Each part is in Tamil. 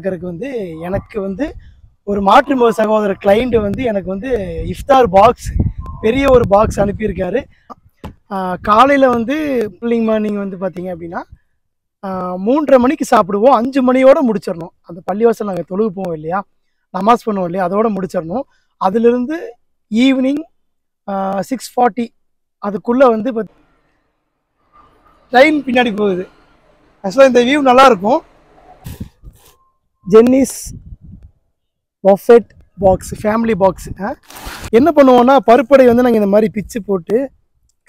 இருக்கிறதுக்கு வந்து எனக்கு வந்து ஒரு மாற்று சகோதர கிளைண்ட் வந்து எனக்கு வந்து இஃப்தார் பாக்ஸ் பெரிய ஒரு பாக்ஸ் அனுப்பியிருக்காரு. காலையில் வந்து பிள்ளைங்க மார்னிங் வந்து பார்த்தீங்க அப்படின்னா மூன்றரை மணிக்கு சாப்பிடுவோம். அஞ்சு மணியோட முடிச்சிடணும். அந்த பள்ளிவாசல் நாங்கள் தொழுகு போவோம் இல்லையா? நமாஸ் பண்ணுவோம் இல்லையா? அதோட முடிச்சிடணும். அதிலிருந்து ஈவினிங் சிக்ஸ் ஃபார்ட்டி அதுக்குள்ளே வந்து ட்ரெயின் பின்னாடி போகுது. ஆக்சுவலாக இந்த வியூ நல்லாயிருக்கும் Jenny's buffet box family box என்ன பண்ணுவோன்னா பருப்படை வந்து நாங்கள் இந்த மாதிரி பிச்சு போட்டு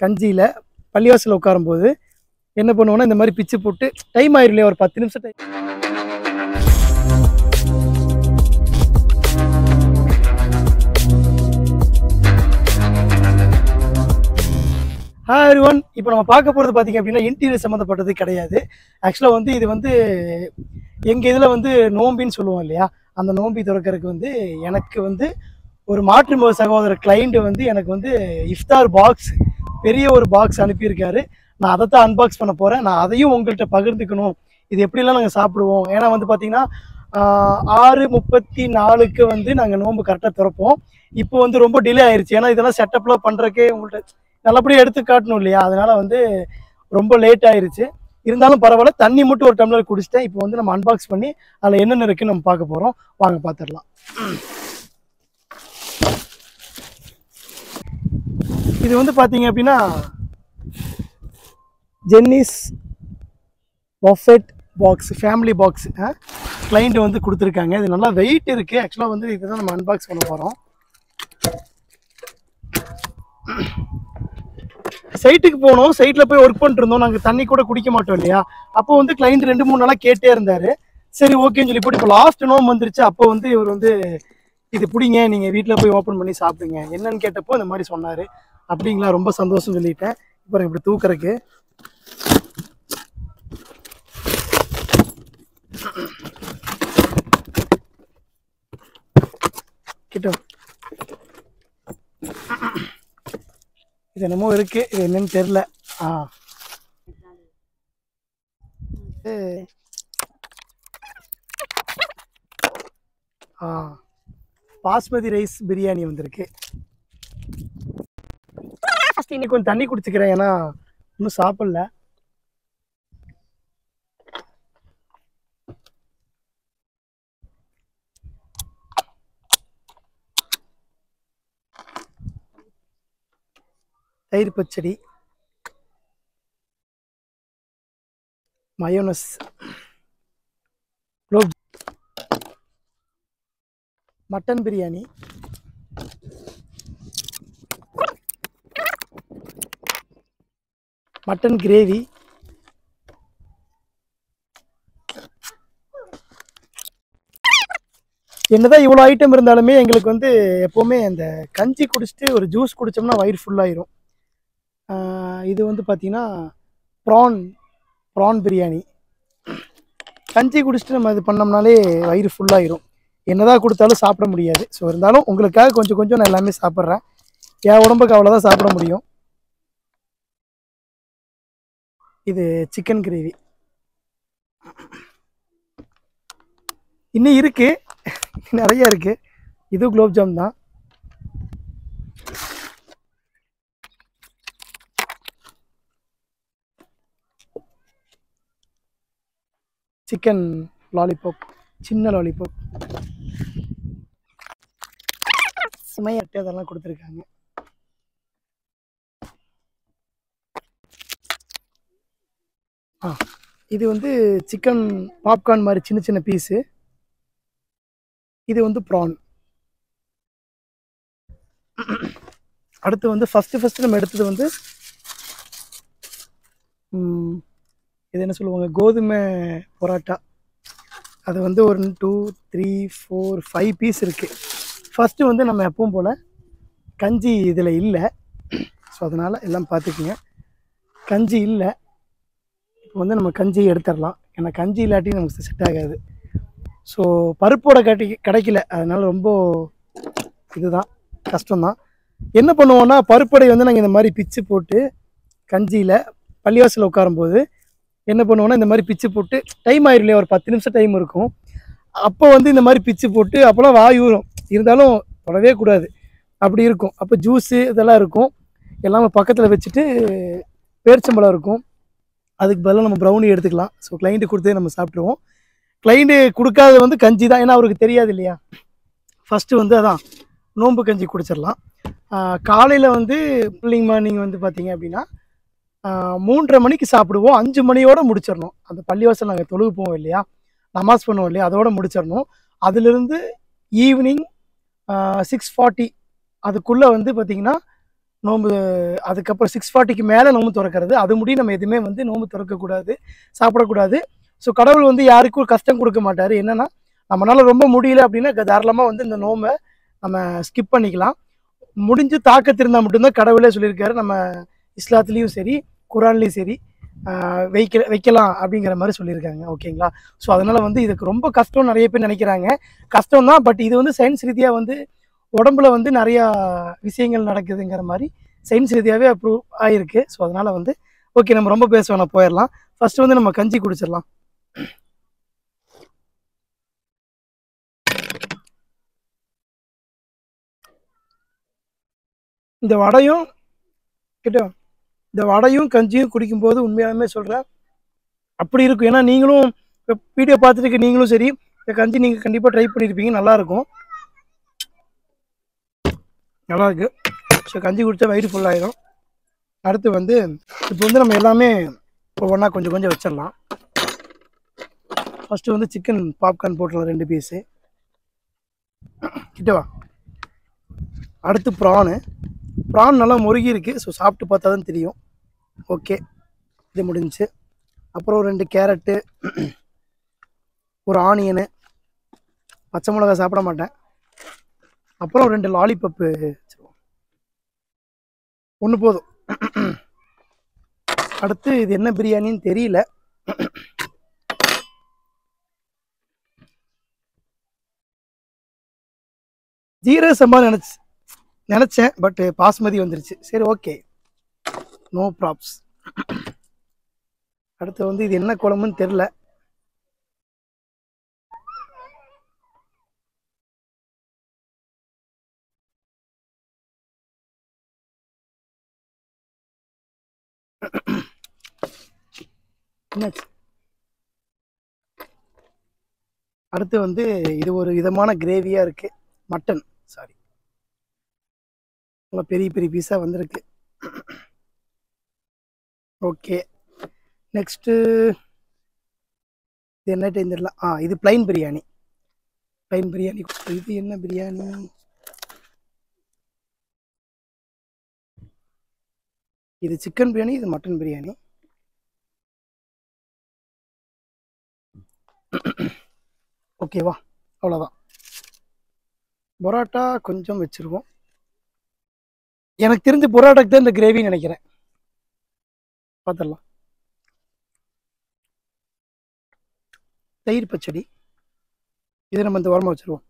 கஞ்சியில் பள்ளிவாசலில் உட்காரும்போது என்ன பண்ணுவோன்னா இந்த மாதிரி பிச்சு போட்டு டைம் ஆயிரும் இல்லையா ஒரு பத்து நிமிஷம் டைம் ஹாய் ஒன் இப்போ நம்ம பார்க்க போகிறது பார்த்தீங்க அப்படின்னா இன்டீரியர் சம்மந்தப்பட்டது கிடையாது. ஆக்சுவலாக வந்து இது வந்து எங்கள் இதில் வந்து நோம்பின்னு சொல்லுவோம் இல்லையா? அந்த நோம்பி திறக்கிறதுக்கு வந்து எனக்கு வந்து ஒரு மாற்று முக சகோதர கிளைண்ட்டு வந்து எனக்கு வந்து இஃப்தார் பாக்ஸ் பெரிய ஒரு பாக்ஸ் அனுப்பியிருக்காரு. நான் அதை தான் அன்பாக்ஸ் பண்ண போகிறேன் நான் அதையும் உங்கள்கிட்ட பகிர்ந்துக்கணும். இது எப்படிலாம் நாங்கள் சாப்பிடுவோம்? ஏன்னா வந்து பார்த்திங்கன்னா ஆறு முப்பத்தி நாலுக்கு வந்து நாங்கள் நோன்பு கரெக்டாக திறப்போம். இப்போ வந்து ரொம்ப டிலே ஆயிடுச்சு ஏன்னா இதெல்லாம் செட்டப்லாம் பண்ணுறக்கே உங்கள்கிட்ட நல்லபடியாக எடுத்து காட்டணும் இல்லையா? அதனால வந்து ரொம்ப லேட் ஆயிருச்சு. இருந்தாலும் பரவாயில்ல தண்ணி மட்டும் ஒரு டம்ளர் குடிச்சிட்டேன். இப்போ வந்து நம்ம அன்பாக்ஸ் பண்ணி அதில் என்னென்ன இருக்குன்னு நம்ம பார்க்க போகிறோம் வாங்க பார்த்துடலாம் இது வந்து பார்த்தீங்க அப்படின்னா Jenny's buffet box family box client வந்து கொடுத்துருக்காங்க. இது நல்லா வெயிட் இருக்குது ஆக்சுவலாக வந்து இதுதான் நம்ம அன்பாக்ஸ் பண்ண போகிறோம் சைட்டுக்கு போனோம் சைட்டில் போய் ஒர்க் பண்ணிட்டு இருந்தோம் நாங்கள் தண்ணி கூட குடிக்க மாட்டோம் இல்லையா? அப்போ வந்து கிளைண்ட் ரெண்டு மூணு நாளாக கேட்டே இருந்தார். சரி ஓகேன்னு சொல்லி போட்டு இப்போ லாஸ்ட் நோம் வந்துருச்சு. அப்போ வந்து இவர் வந்து இது பிடிங்க நீங்கள் வீட்டில் போய் ஓப்பன் பண்ணி சாப்பிடுங்க. என்னன்னு கேட்டப்போ இந்த மாதிரி சொன்னார். அப்படிங்களா? ரொம்ப சந்தோஷம் சொல்லிட்டேன். இப்போ இப்படி தூக்குறக்கு கிட்ட. இது என்னமோ இருக்கு இது என்னன்னு தெரியல. ஆ. பாஸ்மதி ரைஸ் பிரியாணி வந்திருக்கு. First இன்னைக்கு கொஞ்சம் தண்ணி குடிச்சுக்கிறேன் ஏன்னா இன்னும் சாப்பிடல. தயிர் பச்சடி mayonnaise gulab mutton biryani mutton gravy என்னதான் இவ்வளோ ஐட்டம் இருந்தாலுமே எங்களுக்கு வந்து எப்போவுமே அந்த கஞ்சி குடிச்சிட்டு ஒரு ஜூஸ் குடித்தோம்னா வயிறு ஃபுல்லாயிரும் இது வந்து பார்த்தீங்கன்னா ப்ரான் ப்ரான் பிரியாணி. கஞ்சி குடிச்சிட்டு நம்ம இது பண்ணோம்னாலே வயிறு ஃபுல்லாயிரும் என்னதான் கொடுத்தாலும் சாப்பிட முடியாது. ஸோ இருந்தாலும் உங்களுக்காக கொஞ்சம் கொஞ்சம் நான் எல்லாமே சாப்பிட்றேன். என் உடம்புக்கு அவ்வளோதான் சாப்பிட முடியும். இது சிக்கன் கிரேவி இன்னும் இருக்குது நிறைய இருக்குது இது குலோப்ஜாம் தான். சிக்கன் லாலிபாப் சின்ன லாலிபாப். சுமையட்டு அதெல்லாம் கொடுத்துருக்காங்க. ஆ இது வந்து சிக்கன் பாப்கார்ன் மாதிரி சின்ன சின்ன பீஸு இது வந்து ப்ரான் அடுத்து வந்து ஃபஸ்ட்டு ஃபஸ்ட்டு நம்ம எடுத்தது வந்து இது என்ன சொல்லுவாங்க? கோதுமை பரோட்டா. அது வந்து ஒரு two three four five piece இருக்குது ஃபஸ்ட்டு வந்து நம்ம எப்பவும் போல் கஞ்சி இதில் இல்லை. ஸோ அதனால் எல்லாம் பார்த்துக்குங்க கஞ்சி இல்லை. இப்போ வந்து நம்ம கஞ்சி எடுத்துடலாம். ஏன்னா கஞ்சி இல்லாட்டி நமக்கு செட் ஆகாது. ஸோ பருப்போட கட்டி கிடைக்கல. அதனால் ரொம்ப இதுதான். கஷ்டம்தான். என்ன பண்ணுவோன்னா பருப்படை வந்து நாங்கள் இந்த மாதிரி பிச்சு போட்டு கஞ்சியில் பள்ளிவாசலில் உட்காரும்போது என்ன பண்ணுவோம்னா இந்த மாதிரி பிச்சு போட்டு டைம் ஆயிரும் இல்லையா? ஒரு பத்து நிமிஷம் டைம் இருக்கும். அப்போ வந்து இந்த மாதிரி பிச்சு போட்டு அப்போலாம் வாய் ஊறும். இருந்தாலும் தொடவே கூடாது. அப்படி இருக்கும். அப்போ ஜூஸு இதெல்லாம் இருக்கும். எல்லாமே பக்கத்தில் வச்சுட்டு பேரிச்சம்பழம் இருக்கும். அதுக்கு பதிலாக நம்ம ப்ரௌனி எடுத்துக்கலாம். ஸோ கிளைண்ட்டு கொடுத்தே நம்ம சாப்பிட்ருவோம் கிளைண்ட்டு கொடுக்காத வந்து கஞ்சி தான். ஏன்னா அவருக்கு தெரியாது இல்லையா? ஃபஸ்ட்டு வந்து அதான் நோன்பு கஞ்சி குடிச்சிடலாம். காலையில் வந்து பிள்ளைங்க மார்னிங் வந்து பார்த்தீங்க அப்படின்னா மூன்றரை மணிக்கு சாப்பிடுவோம். அஞ்சு மணியோட முடிச்சிடணும். அந்த பள்ளிவாசல் நாங்கள் தொழுகு போவோம் இல்லையா? நமாஸ் பண்ணுவோம் இல்லையா? அதோட முடிச்சிடணும். அதிலிருந்து ஈவினிங் சிக்ஸ் ஃபார்ட்டி அதுக்குள்ளே வந்து பார்த்திங்கன்னா நோம்பு அதுக்கப்புறம் சிக்ஸ் ஃபார்ட்டிக்கு மேலே நோன்பு திறக்கிறது. அது முடி நம்ம எதுவுமே வந்து நோன்பு திறக்கக்கூடாது சாப்பிடக்கூடாது. ஸோ கடவுள் வந்து யாருக்கும் கஷ்டம் கொடுக்க மாட்டார். என்னன்னா நம்மளால ரொம்ப முடியல அப்படின்னா தாராளமாக வந்து இந்த நோம்பை நம்ம ஸ்கிப் பண்ணிக்கலாம். முடிஞ்சு தாக்கத்து இருந்தால் மட்டும்தான் கடவுளே சொல்லியிருக்காரு. நம்ம இஸ்லாத்துலேயும் சரி குரான்லேயும் சரி வைக்க வைக்கலாம் அப்படிங்கிற மாதிரி சொல்லியிருக்காங்க. ஓகேங்களா? ஸோ அதனால் வந்து இதுக்கு ரொம்ப கஷ்டம் நிறைய பேர் நினைக்கிறாங்க. கஷ்டம் தான் பட் இது வந்து சயின்ஸ் ரீதியாக வந்து உடம்புல வந்து நிறையா விஷயங்கள் நடக்குதுங்கிற மாதிரி சயின்ஸ் ரீதியாகவே அப்ரூவ் ஆகிருக்கு ஸோ அதனால் வந்து ஓகே நம்ம ரொம்ப பேச வேணாம் போயிடலாம். ஃபஸ்ட்டு வந்து நம்ம கஞ்சி குடிச்சிடலாம். இந்த வடையும் கிட்ட இந்த வடையும் கஞ்சியும் குடிக்கும்போது உண்மையாலுமே சொல்கிறேன் அப்படி இருக்கும். ஏன்னா நீங்களும் வீடியோ பார்த்துட்டு நீங்களும் சரி இந்த கஞ்சி நீங்கள் கண்டிப்பாக ட்ரை பண்ணியிருப்பீங்க நல்லாயிருக்கும். நல்லாயிருக்கு. ஸோ கஞ்சி குடித்தா வயிறு ஃபுல்லாயிடும் அடுத்து வந்து இப்போ வந்து நம்ம எல்லாமே ஒவ்வொன்றா கொஞ்சம் கொஞ்சம் வச்சிடலாம். ஃபஸ்ட்டு வந்து சிக்கன் பாப்கார்ன் போட்டுடலாம் ரெண்டு பீஸு கிட்டவா அடுத்து ப்ரானு ப்ரான் நல்லா முருகி இருக்குது ஸோ சாப்பிட்டு பார்த்தா தான் தெரியும். ஓகே இது முடிஞ்சுச்சு அப்புறம் ரெண்டு கேரட்டு ஒரு ஆனியனு பச்சை மிளகா சாப்பிட மாட்டேன். அப்புறம் ரெண்டு லாலிபப்பு ஒன்று போதும். அடுத்து இது என்ன பிரியாணின்னு தெரியல. ஜீரக சம்பா நினச்சி நினச்சேன் பட்டு பாஸ்மதி வந்துருச்சு. சரி ஓகே நோ ப்ராப்ஸ் அடுத்து வந்து இது என்ன குழம்புன்னு தெரில என்னாச்சு அடுத்து வந்து இது ஒரு விதமான கிரேவியாக இருக்குது மட்டன் சாரி நல்லா பெரிய பெரிய பீஸாக வந்திருக்கு. ஓகே நெக்ஸ்ட்டு இது என்ன டைம் தெரியல ஆ இது பிளைன் பிரியாணி பிளைன் பிரியாணி இது என்ன பிரியாணி இது சிக்கன் பிரியாணி இது மட்டன் பிரியாணி ஓகேவா அவ்வளோதான் பரோட்டா கொஞ்சம் வச்சுருவோம். எனக்கு தெரிஞ்ச பரோட்டாக்கு தான் இந்த கிரேவின்னு நினைக்கிறேன். பார்த்துடலாம் தயிர் பச்சடி. இதை நம்ம இந்த உரமாக வச்சுருவோம்.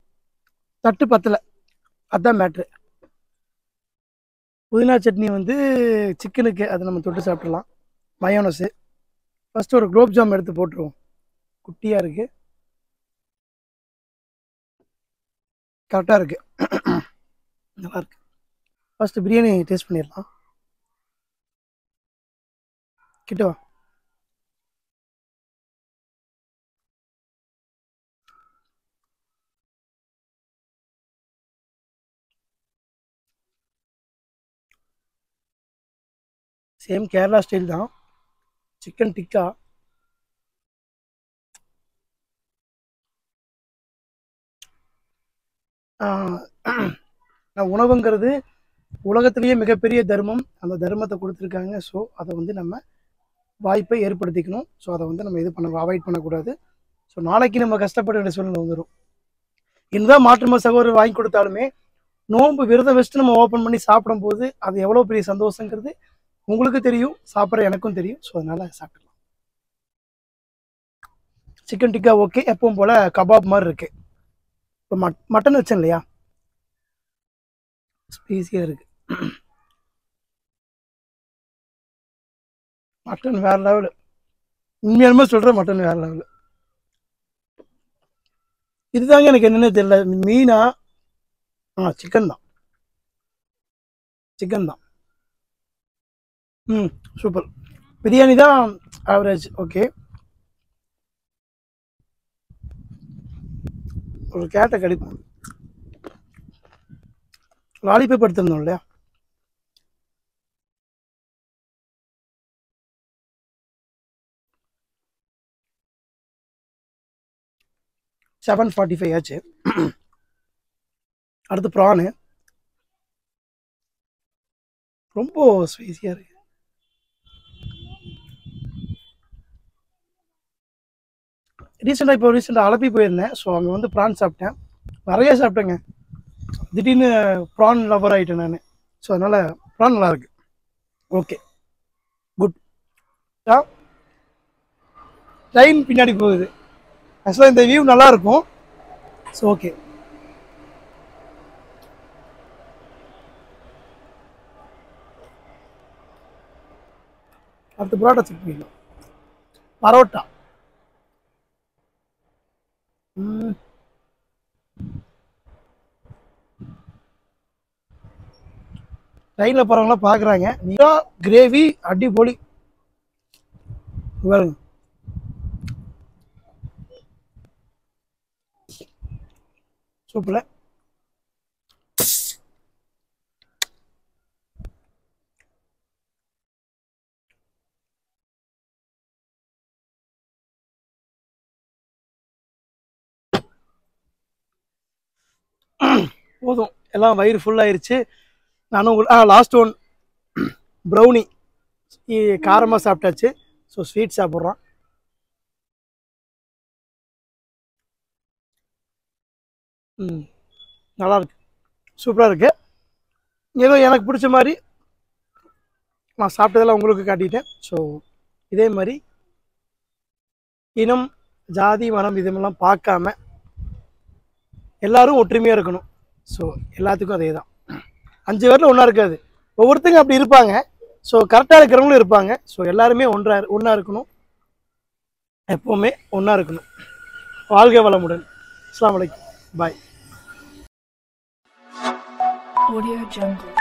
தட்டு பத்தலை. அதுதான் மேட்ரு புதினா சட்னி வந்து சிக்கனுக்கு அதை நம்ம தொட்டு சாப்பிடலாம். மயோனஸு ஃபஸ்ட்டு ஒரு குலோப் ஜாம் எடுத்து போட்டுருவோம். குட்டியாக இருக்குது கரெக்டாக இருக்குது நல்லாயிருக்கு ஃபஸ்ட்டு பிரியாணி டேஸ்ட் பண்ணிடலாம். கிட்டவா சேம் கேரளா ஸ்டைல் தான். சிக்கன் டிக்கா நான் உணவுங்கிறது உலகத்திலேயே மிகப்பெரிய தர்மம் அந்த தர்மத்தை கொடுத்துருக்காங்க. ஸோ அதை வந்து நம்ம வாய்ப்பை ஏற்படுத்திக்கணும். ஸோ அதை வந்து நம்ம இது பண்ண அவாய்ட் பண்ணக்கூடாது. ஸோ நாளைக்கு நம்ம கஷ்டப்பட வேண்டிய சூழ்நிலை வந்துடும் என்னதான் மாற்றும சகோதரர் வாங்கி கொடுத்தாலுமே நோன்பு விரதம் வச்சுட்டு நம்ம ஓப்பன் பண்ணி சாப்பிடும் போது அது எவ்வளோ பெரிய சந்தோஷங்கிறது உங்களுக்கு தெரியும் சாப்பிட்ற எனக்கும் தெரியும். ஸோ அதனால சாப்பிடலாம் சிக்கன் டிக்கா ஓகே எப்பவும் போல் கபாப் மாதிரி இருக்கு. இப்போ மட் மட்டன் வச்சேன் இல்லையா? ஸ்பீஸியாக இருக்கு. மட்டன் வேறு லெவலு உண்மையாலுமே சொல்கிறேன் மட்டன் வேறு லெவலு இதுதாங்க எனக்கு என்னென்ன தெரியல. மீனா ஆ சிக்கன் தான். சிக்கன் தான். ம் சூப்பர் பிரியாணி தான் ஆவரேஜ் ஓகே ஒரு கேட்டை கடிப்போம். லாலிபப் எடுத்திருந்தோம் இல்லையா? செவன் ஃபார்ட்டி ஃபைவ் ஆச்சு. அடுத்து ப்ரானு ரொம்ப ஸ்பைசியாக இருக்கு. ரீசெண்டாக இப்போ ரீசெண்டாக அலப்பி போயிருந்தேன். ஸோ அங்கே வந்து ப்ரான் சாப்பிட்டேன். நிறைய சாப்பிட்டேங்க. திடீர்னு ப்ரான் லவர் ஆகிட்டேன் நான். ஸோ அதனால் ப்ரான் நல்லா இருக்கு ஓகே குட் ட்ரெயின் பின்னாடி போகுது. ஆக்சுவலாக இந்த வியூ நல்லா இருக்கும் ஸோ ஓகே அடுத்து பரோட்டா செக் பண்ணிக்கலாம் பரோட்டா ம். ட்ரெயினில் போகிறவங்களாம் பார்க்குறாங்க நீரா கிரேவி அடிப்பொடி பாருங்க சூப்பர் போதும். எல்லாம் வயிறு ஃபுல் ஆயிருச்சு. நானும் உங்கள் ஆ லாஸ்ட் ஒன் ப்ரௌனி காரமாக சாப்பிட்டாச்சு. ஸோ ஸ்வீட் சாப்பிட்றோம். ம். நல்லாயிருக்கு சூப்பராக இருக்குது ஏதோ எனக்கு பிடிச்ச மாதிரி நான் சாப்பிட்டதெல்லாம் உங்களுக்கு காட்டிட்டேன். ஸோ இதே மாதிரி இனம் ஜாதி மனம் இதுமெல்லாம் பார்க்காம எல்லாரும் ஒற்றுமையாக இருக்கணும். ஸோ எல்லாத்துக்கும் அதே தான் அஞ்சு பேரில் ஒன்றா இருக்காது. ஒவ்வொருத்தங்க அப்படி இருப்பாங்க. ஸோ கரெக்டாக இருக்கிறவங்களும் இருப்பாங்க. ஸோ எல்லாருமே ஒன்றா ஒன்றா இருக்கணும். எப்போவுமே ஒன்றா இருக்கணும். வாழ்க வளமுடன். அஸ்லாம் வலைக்கம் பாய் Audio Jungle.